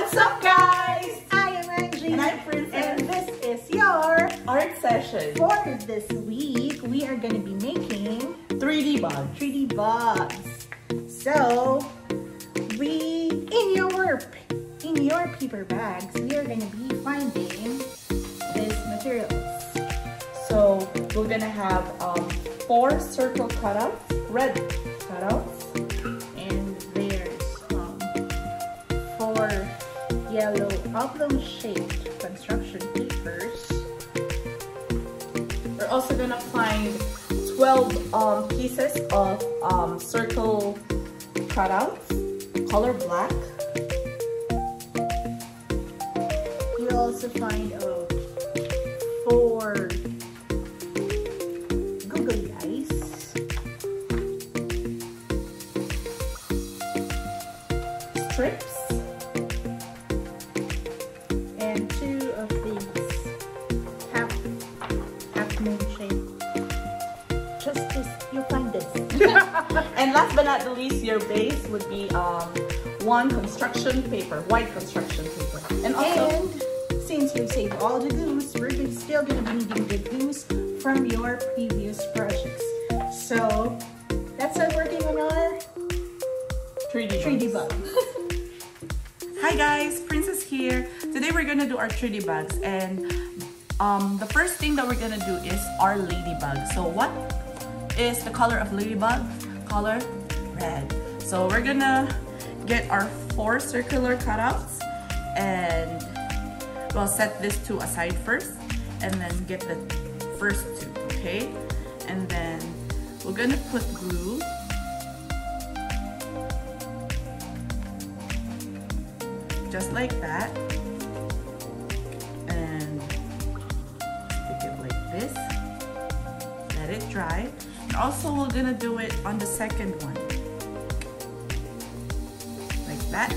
What's up, guys? I am Angie. And I'm Princess. And this is your Art session. for this week. We are going to be making 3D bugs. 3D bugs. So, we in your in your paper bags, we are going to be finding this materials. So we're gonna have um, four circle cutouts, red cutouts. Yellow oblong shaped construction papers. We're also gonna find 12 um, pieces of um, circle cutouts, color black. We'll also find uh, four googly eyes, strips, and last but not the least, your base would be um, one construction paper, white construction paper. And also, and since you saved all the goose, we're still gonna be needing the goose from your previous projects. So that's us working on our 3D, 3D bugs. Hi guys, Princess here. Today we're gonna do our 3D bugs and um, the first thing that we're gonna do is our ladybug. So what is the color of ladybug? Color red. So we're gonna get our four circular cutouts and we'll set this two aside first and then get the first two, okay? And then we're gonna put glue just like that and stick it like this let it dry also we're gonna do it on the second one. Like that.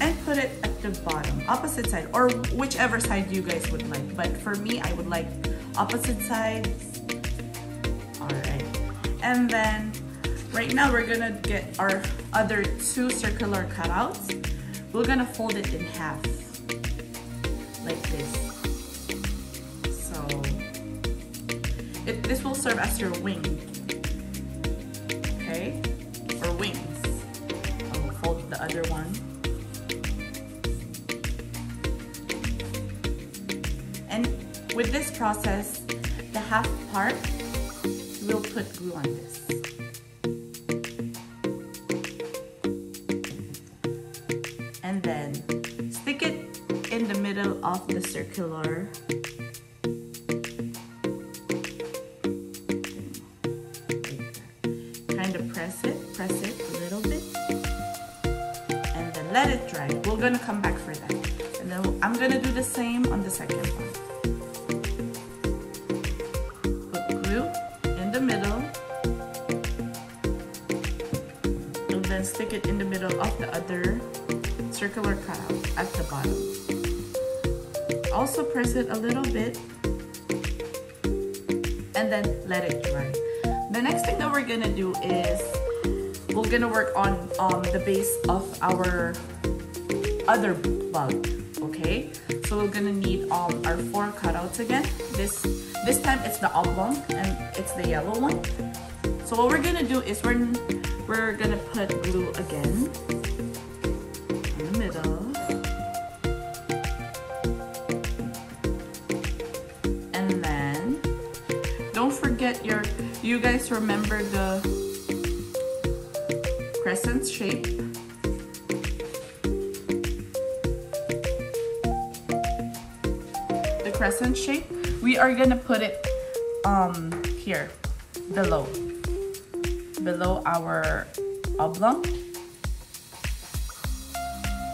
And put it at the bottom opposite side or whichever side you guys would like. But for me I would like opposite sides. All right and then right now we're gonna get our other two circular cutouts. We're gonna fold it in half. Like this. So it, this will serve as your wing one. And with this process the half part we'll put glue on this. And then stick it in the middle of the circular. Kind of press it press it a little bit let it dry. We're gonna come back for that. And then I'm gonna do the same on the second one. Put glue in the middle. And then stick it in the middle of the other circular cutout at the bottom. Also press it a little bit. And then let it dry. The next thing that we're gonna do is we're gonna work on um, the base of our other bug, okay? So we're gonna need um, our four cutouts again. This this time it's the oblong and it's the yellow one. So what we're gonna do is we're we're gonna put glue again in the middle. And then don't forget your you guys remember the crescent shape. The crescent shape, we are gonna put it um here below. Below our oblong.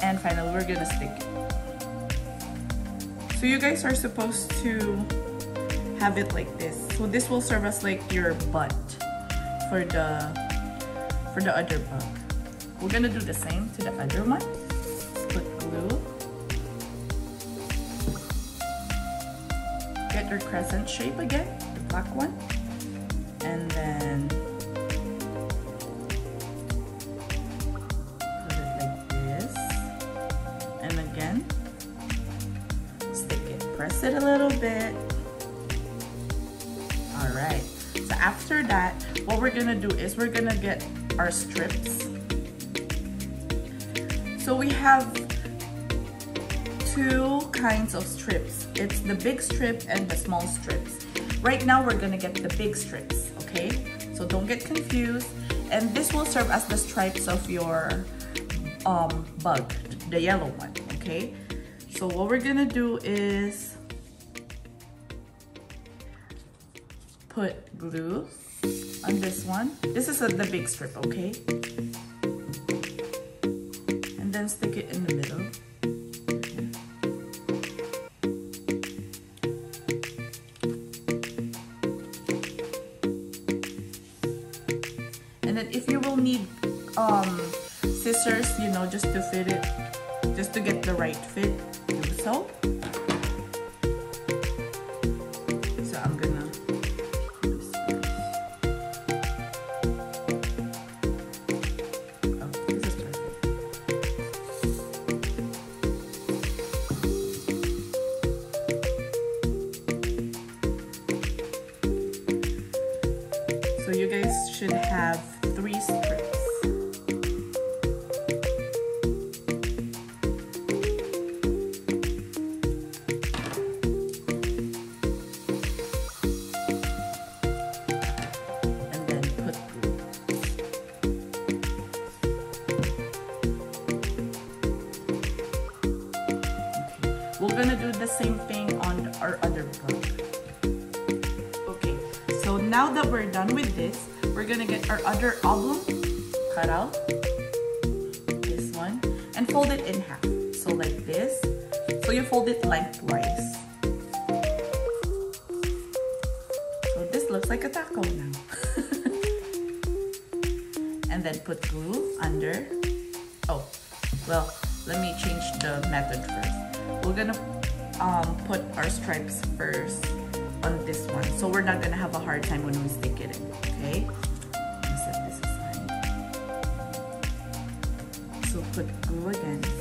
And finally we're gonna stick it. So you guys are supposed to have it like this. So this will serve as like your butt for the for the other bug we're gonna do the same to the other one put glue get your crescent shape again the black one and then put it like this and again stick it. press it a little bit. All right. So after that, what we're gonna do is we're gonna get our strips. So we have two kinds of strips. It's the big strip and the small strips. Right now, we're gonna get the big strips, okay? So don't get confused. And this will serve as the stripes of your um, bug, the yellow one, okay? So what we're gonna do is put glue on this one. This is a, the big strip, okay? And then stick it in the middle. And then if you will need um, scissors, you know, just to fit it, just to get the right fit, do so. So you guys should have three strips. And then put We're gonna do the same thing on our other book. Now that we're done with this, we're gonna get our other oblong cut out. This one. And fold it in half. So like this. So you fold it lengthwise. So this looks like a taco now. and then put glue under. Oh, well, let me change the method first. We're gonna um, put our stripes first on this one. So we're not gonna have a hard time when we stick it in, okay? Set this aside. So put glue again.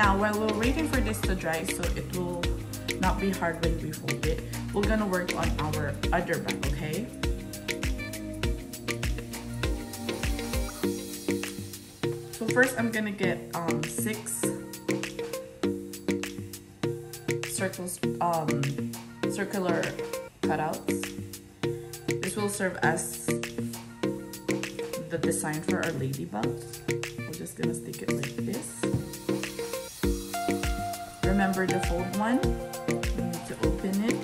Now while we're waiting for this to dry so it will not be hard when we fold it, we're gonna work on our other back, okay? So first I'm gonna get um, six circles, um, circular cutouts. This will serve as the design for our ladybugs. We're just gonna stick it like this. Remember the fold one, you need to open it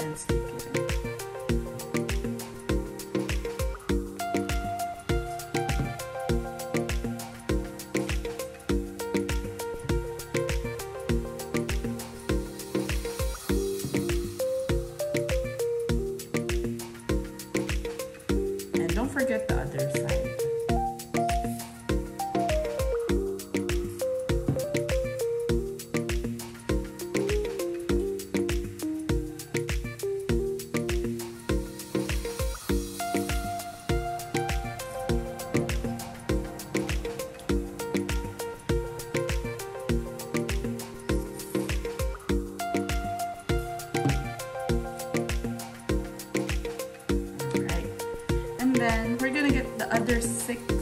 and stick it in. And don't forget the get six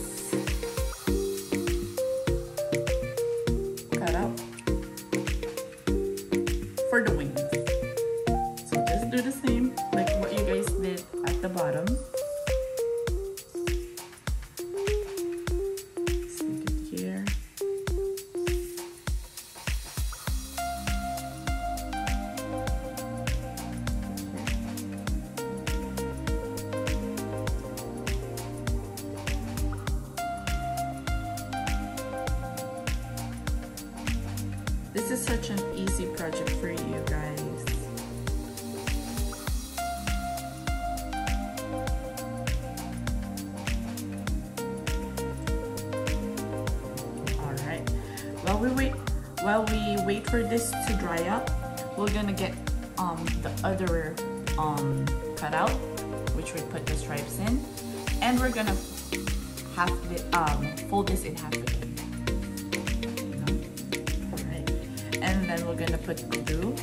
we wait while we wait for this to dry up, we're gonna get um, the other um, cutout, which we put the stripes in. And we're gonna half the, um, fold this in half again. And then we're gonna put glue.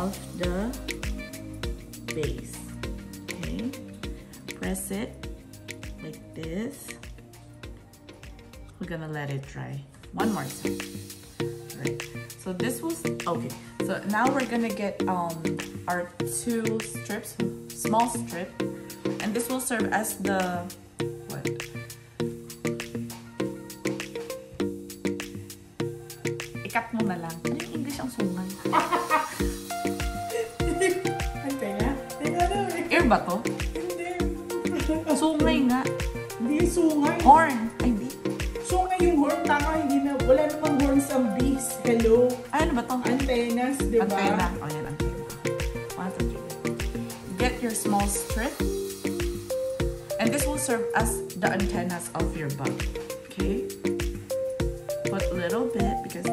Of the base. Okay. Press it like this. We're gonna let it dry. One more time. Right. So this was okay. So now we're gonna get um our two strips, small strip, and this will serve as the what? Ikat mo na lang. Ba to? Hindi. Sungay nga. Hindi sungay. Horn. Ay, di. Sungay yung horn. Tama, hindi na. Wala namang horns ang bees. Hello. Ay, ano ba to? Antennas, di ba? Antena. O, yan, antena. One, two, three. Get your small strip. And this will serve as the antennas of your bug. Okay? Put a little bit because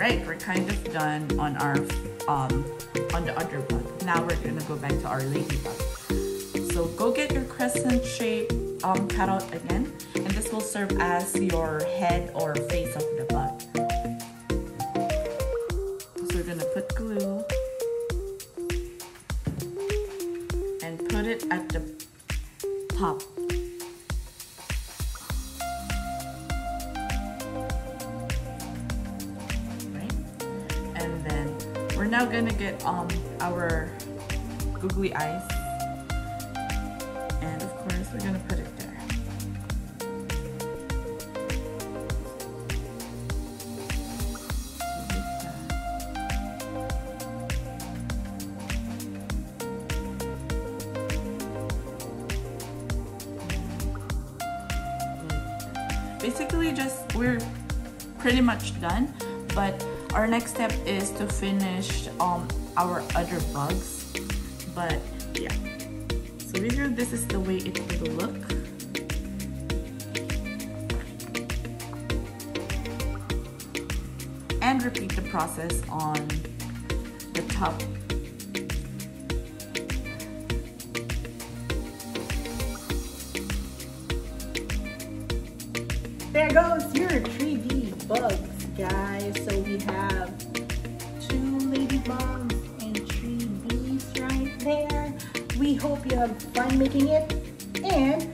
Alright, we're kind of done on our um on the other one. Now we're gonna go back to our ladybug. So go get your crescent shape um cutout again, and this will serve as your head or face of the bug. So we're gonna put glue and put it at the top. Gonna get um our googly eyes. And of course we're gonna put it there. Basically just we're pretty much done but our next step is to finish um our other bugs but yeah. So here this is the way it will look. And repeat the process on the top. There goes have fun making it. And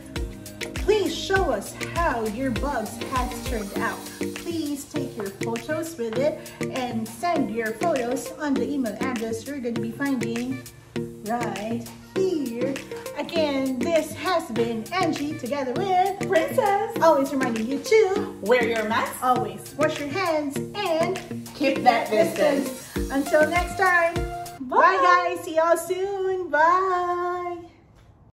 please show us how your bugs has turned out. Please take your photos with it and send your photos on the email address you're going to be finding right here. Again, this has been Angie together with Princess, Always reminding you to wear your mask. always wash your hands and Keep that distance. Until next time. Bye, Bye. guys. See y'all soon. Bye.